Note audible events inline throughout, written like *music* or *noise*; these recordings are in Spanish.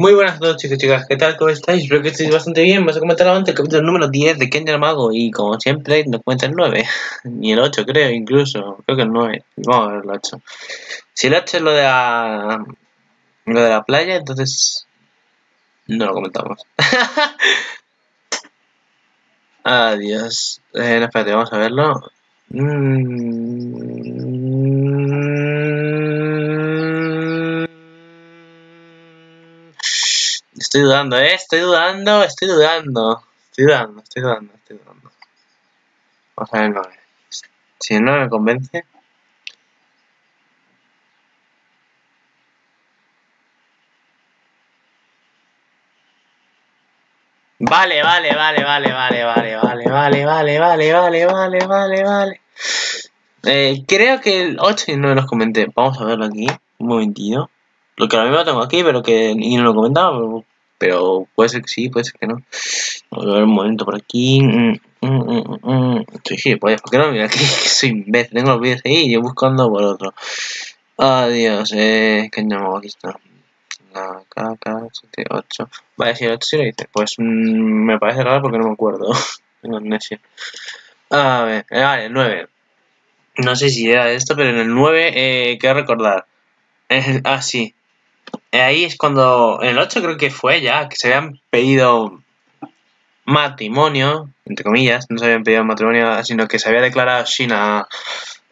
Muy buenas todos chicos chicas, ¿qué tal? ¿Cómo estáis? Espero que estéis bastante bien. Vamos a comentar antes el capítulo número 10 de Ken el Mago y como siempre nos cuenta el 9, ni *laughs* el 8 creo incluso, creo que el 9, vamos a ver el 8. Si el 8 es lo de la, lo de la playa, entonces no lo comentamos. *laughs* Adiós. Eh, no, espérate, vamos a verlo. Mm. Estoy dudando, eh, estoy dudando, estoy dudando. Estoy dudando, estoy dudando, estoy dudando. Vamos a ver el 9. Si 9 me convence. Vale, vale, vale, vale, vale, vale, vale, vale, vale, vale, vale, vale, vale, vale. Eh, creo que el 8 y no los comenté. Vamos a verlo aquí, un momentito. Lo que ahora mismo tengo aquí, pero que ni no lo comentaba, pero, pero puede ser que sí, puede ser que no. Vamos a ver un momento por aquí. Mm, mm, mm, mm. Estoy gilipollas, ¿por qué no? Mira *laughs* aquí, soy imbécil, tengo los vídeos ahí y yo buscando por otro. Adiós, eh, ¿qué llamo? Aquí está. La KK 78. Vale, si el 8 sí lo dice. Pues mmm, me parece raro porque no me acuerdo. *laughs* Tengo amnesia. A ver, eh, vale, el 9. No sé si era esto, pero en el 9, eh, quiero recordar. *laughs* Ah, sí. Ahí es cuando. En el 8 creo que fue ya, que se habían pedido matrimonio, entre comillas, no se habían pedido matrimonio, sino que se había declarado Shin a,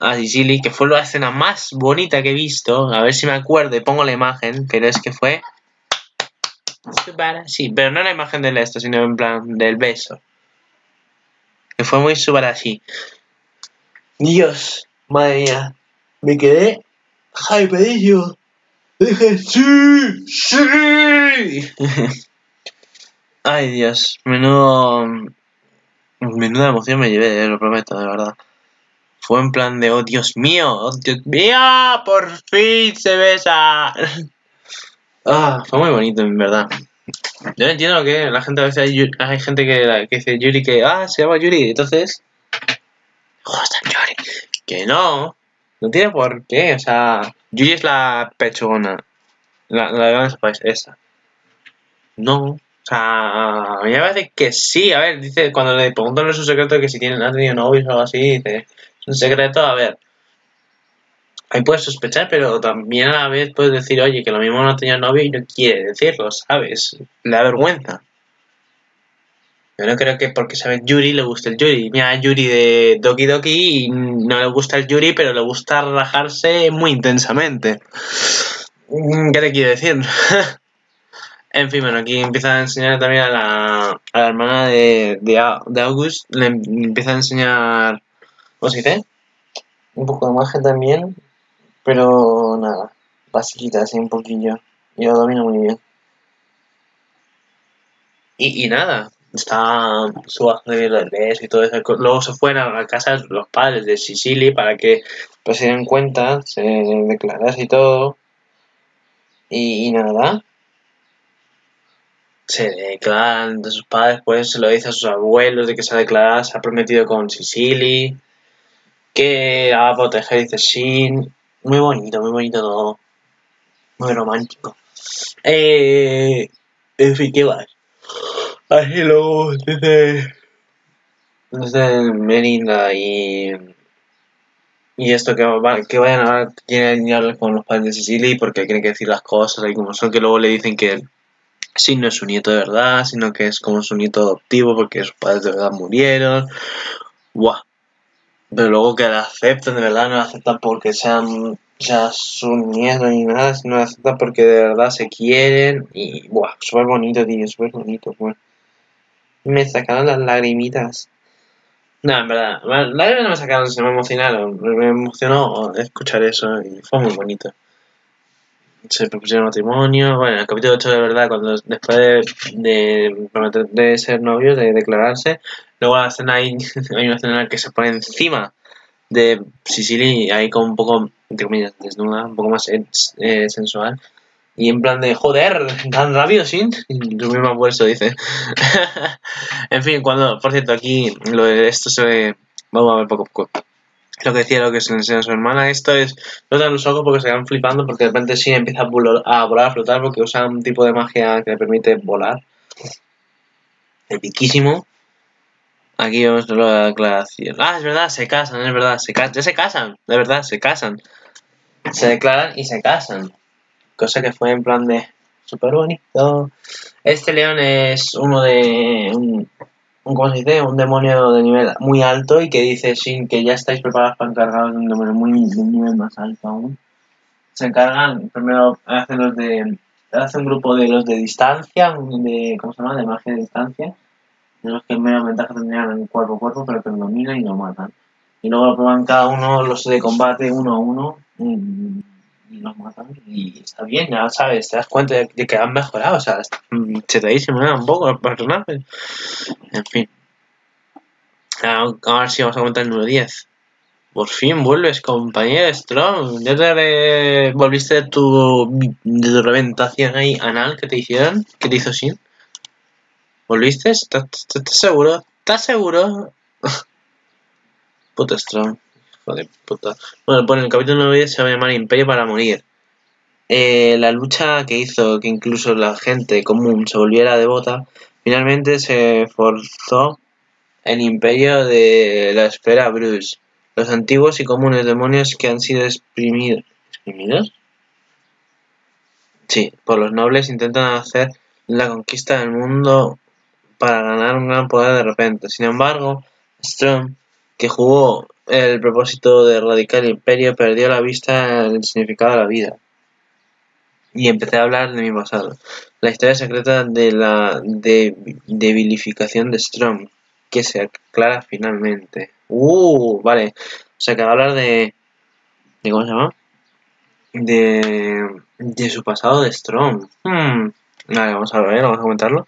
a que fue la escena más bonita que he visto. A ver si me acuerdo y pongo la imagen, pero es que fue. Sí, pero no la imagen del esto, sino en plan del beso. Que fue muy así. Dios, madre mía, me quedé Dije, sí, sí. *laughs* Ay, Dios, menudo. Menuda emoción me llevé, eh, lo prometo, de verdad. Fue en plan de, oh Dios mío, oh Dios mío, por fin se besa. *laughs* Ah, fue muy bonito, en verdad. Yo no entiendo que la gente a veces hay, hay gente que, dice Yuri que, ah, se llama Yuri, entonces. Joder, Yuri. Que no, no tiene por qué, o sea, Yuri es la pechona. La, la de país, esa. No, o sea, a mí me parece que sí. A ver, dice, cuando le preguntan su secreto que si tienen, tenido novios o algo así, dice, un secreto, a ver. Ahí puedes sospechar, pero también a la vez puedes decir, oye, que lo mismo no tenía novio y no quiere decirlo, ¿sabes? Le da vergüenza. Yo no creo que porque sabe Yuri le guste el Yuri. Mira Yuri de Doki Doki y no le gusta el Yuri, pero le gusta rajarse muy intensamente. ¿Qué te quiero decir? *laughs* en fin, bueno, aquí empieza a enseñar también a la, a la hermana de, de, August, le empieza a enseñar ¿Cómo se dice? Un poco de magia también, pero nada, basiquita, así un poquillo. Yo lo domino muy bien. Y, y nada, está su de los beso y todo eso. Luego se fueron a la casa de los padres de Sicily para que pues, se den cuenta, se declarase y todo. Y, nada, se declaran de sus padres, pues se lo dice a sus abuelos de que se ha declarado, se ha prometido con Sicily que a proteger, dice Shin. Muy bonito, muy bonito todo. Muy romántico. Eh, en fin, ¿qué más? Así luego desde, desde Merinda y y esto que, que vayan a quieren hablar con los padres de Sicilia porque tienen que decir las cosas y como son que luego le dicen que sí no es su nieto de verdad sino que es como su nieto adoptivo porque sus padres de verdad murieron Buah pero luego que la acepten, de verdad, no la aceptan porque sean ya su nieto ni nada, sino la aceptan porque de verdad se quieren y, buah, súper bonito, tío, súper bonito, bueno. Me sacaron las lagrimitas. No, en verdad, las lágrimas me sacaron, se me emocionaron, me emocionó escuchar eso y fue muy bonito. Se propusieron matrimonio, bueno, en el capítulo 8 de verdad, cuando después de, de, de ser novios, de declararse, Luego la escena hay, hay una escena *laughs* que se pone encima de Sicily, ahí con un poco, entre comillas, desnuda, un poco más eh, sensual. Y en plan de, joder, tan rápido, sin. Yo mismo por eso dice. *laughs* en fin, cuando, por cierto, aquí lo de esto se ve. Vamos a ver poco a poco. lo que decía, lo que se le enseña a su hermana, esto es, no dan los ojos porque se van flipando porque de repente sí empieza a volar, a flotar porque usa un tipo de magia que le permite volar. Epiquísimo. Aquí vemos la declaración. Ah, es verdad, se casan, es verdad, se casan, ya se casan, de verdad, se casan. Se declaran y se casan. Cosa que fue en plan de súper bonito. Este león es uno de un, un, ¿cómo se dice? Un demonio de nivel muy alto y que dice sin que ya estáis preparados para encargaros de un demonio muy, de un nivel más alto aún. Se encargan, primero hacen los de, hace un grupo de los de distancia, de, ¿cómo se llama? De magia de distancia, de los que menos ventaja tendrían en cuerpo a cuerpo, pero que dominan y lo matan. Y luego lo cada uno los de combate uno a uno los matan. Y está bien, ya sabes, te das cuenta de, que han mejorado, o sea, se te disimula un poco los personajes. En fin. A, a ver si vamos a comentar el número 10. Por fin vuelves, compañero Strong. Ya te volviste de tu, tu reventación ahí anal que te hicieron, que te hizo Sin. ¿Volviste? ¿Estás, estás seguro? ¿Estás seguro? *laughs* Puto Strong. Bueno, pues en el capítulo 9 se va a llamar Imperio para morir. Eh, la lucha que hizo que incluso la gente común se volviera devota, finalmente se forzó el imperio de la esfera Bruce. Los antiguos y comunes demonios que han sido exprimidos. ¿Exprimidos? Sí, por los nobles intentan hacer la conquista del mundo para ganar un gran poder de repente. Sin embargo, Strong, que jugó el propósito de erradicar el imperio, perdió la vista del significado de la vida. Y empecé a hablar de mi pasado. La historia secreta de la de debilificación de Strong, que se aclara finalmente. Uh, vale. O sea que va a hablar de. de ¿Cómo se llama? De. de su pasado de Strong. Hmm. Vale, vamos a ver, vamos a comentarlo.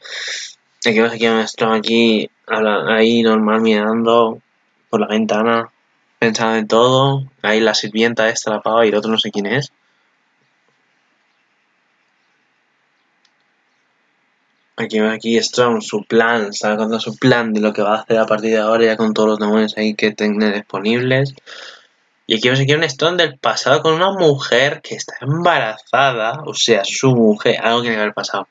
Aquí vemos aquí a Strong aquí, ahí normal mirando por la ventana, pensando en todo. Ahí la sirvienta esta la paga y el otro no sé quién es. Aquí, aquí Strong, su plan, está contando su plan de lo que va a hacer a partir de ahora ya con todos los demonios ahí que tiene disponibles. Y aquí vemos aquí un Strong del pasado con una mujer que está embarazada, o sea, su mujer, algo que haber pasado.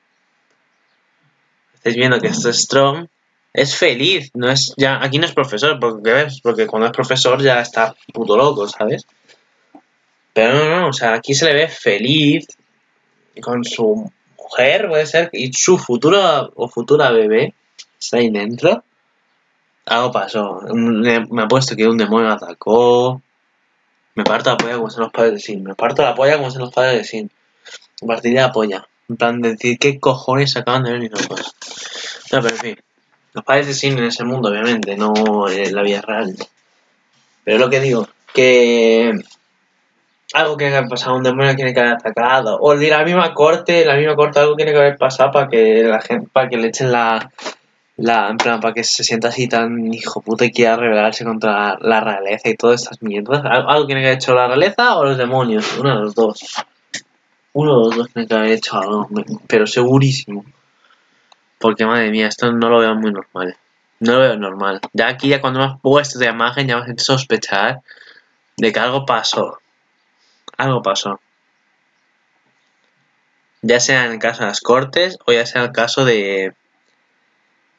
Estáis viendo que este Strong es feliz, no es ya aquí no es profesor, porque ves, porque cuando es profesor ya está puto loco, ¿sabes? Pero no, no, o sea, aquí se le ve feliz con su mujer, puede ser, y su futura o futura bebé está ahí dentro. Algo pasó. Me ha puesto que un demonio atacó. Me parto la polla como son los padres de Sin. Me parto la polla como son los padres de Sin. Partiría la polla. En plan de decir qué cojones acaban de ver mis ojos. No, pero en fin. Los padres de Sin en ese mundo, obviamente, no en la vida real. Pero lo que digo, que algo que haber pasado, un demonio tiene que haber atacado, o de la misma corte, la misma corte, algo tiene que haber pasado para que la gente, para que le echen la, la, en plan, para que se sienta así tan hijo puta y quiera rebelarse contra la realeza y todas estas mierdas. Algo tiene que haber hecho la realeza o los demonios, uno de los dos. Uno de los dos tiene que haber hecho algo, pero segurísimo. Porque madre mía, esto no lo veo muy normal. No lo veo normal. Ya aquí, ya cuando me has puesto de imagen, ya me a sospechar de que algo pasó algo pasó. Ya sea en el caso de las cortes o ya sea el caso de.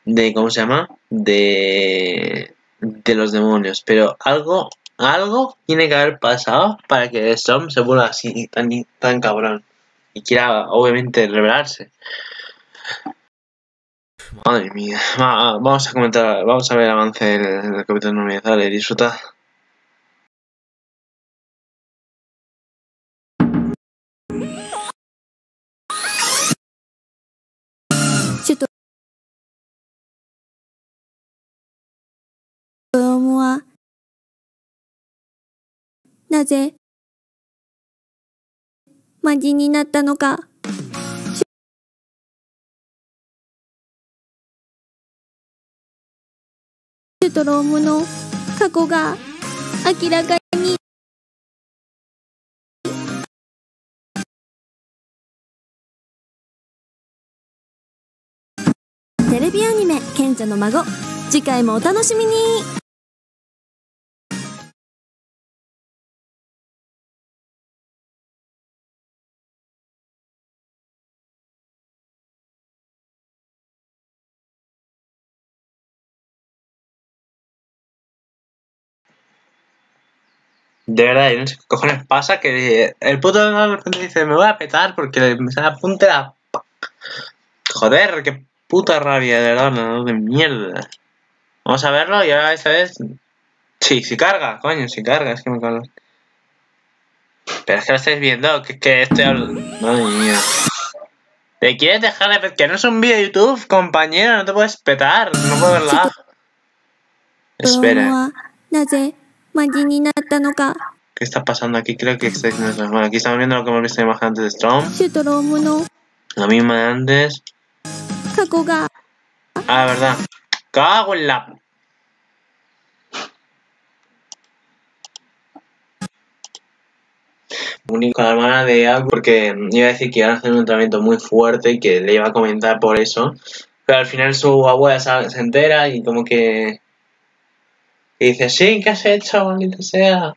de ¿Cómo se llama? De. de los demonios. Pero algo. Algo tiene que haber pasado para que Storm se vuelva así tan, tan cabrón. Y quiera, obviamente, revelarse. Madre mía. vamos a comentar. Vamos a ver el avance en el, el capítulo 9. Dale, disfruta. 供は、なぜ、マギになったのか。トロームの過去が明らかにテレビアニメ「賢者の孫」次回もお楽しみに De verdad, yo no sé qué cojones pasa que el puto de dice, me voy a petar porque me sale a punta la... Joder, qué puta rabia, de verdad, no, de mierda. Vamos a verlo y ahora esta vez... Sí, si carga, coño, si carga, es que me cago. Pero es que lo estáis viendo, que, que estoy. Madre mía. ¿Te quieres dejar de ver? Que no es un vídeo de YouTube, compañero, no te puedes petar, no puedo verla. *laughs* Espera. なぜ マジになったのか ¿Qué está pasando aquí? Creo que estáis viendo... Bueno, aquí estamos viendo lo que hemos visto en la imagen antes de Storm. シュトロムの La misma de antes. 過去が Ah, verdad. Cago en la... Único la hermana de Aku porque iba a decir que iban a hacer un entrenamiento muy fuerte y que le iba a comentar por eso. Pero al final su abuela se, se entera y como que... que dice, sí, ¿qué has hecho, maldita sea?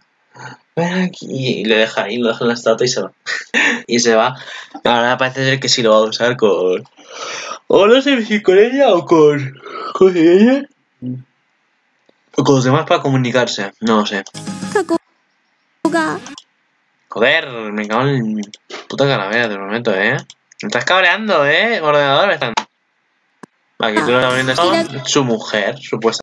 Ven aquí. Y le deja ahí, lo deja en la estatua y se va. *laughs* y se va. Ahora parece ser que sí lo va a usar con... O no sé si con ella o con... Con ella. O con los demás para comunicarse. No lo sé. Joder, me cago en puta calavera, de momento ¿eh? Me estás cabreando, ¿eh? Ordenador me están... Aquí tú lo estás su mujer, supuestamente.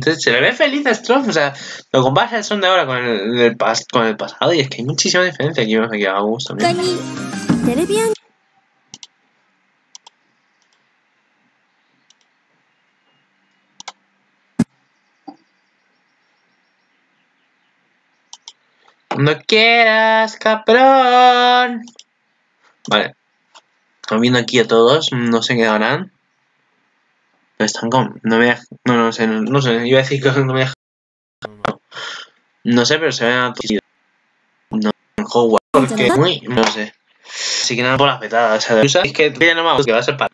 se le ve feliz a O sea, lo comparas el son de ahora con el, pas, con el pasado y es que hay muchísima diferencia aquí. Vamos aquí a gusto. Cuando quieras, cabrón. Vale. Estamos viendo aquí a todos. No sé qué harán. Están con... No me deja- No, no sé. No, no sé. Iba a decir que *laughs* no me deja... No, sé, pero se ven a todos. No, en Hogwarts. Porque muy... No sé. Así que nada por las petadas. O sea, es que ya no me que va a ser para...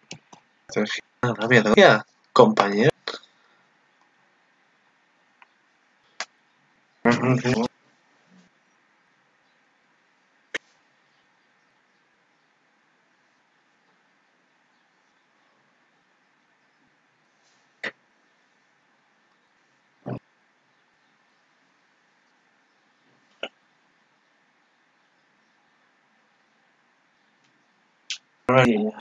Rápido, rápido. Compañero. рождения